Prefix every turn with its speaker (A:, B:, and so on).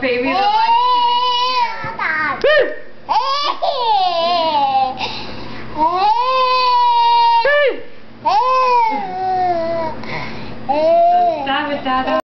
A: baby. Stop it, Dada.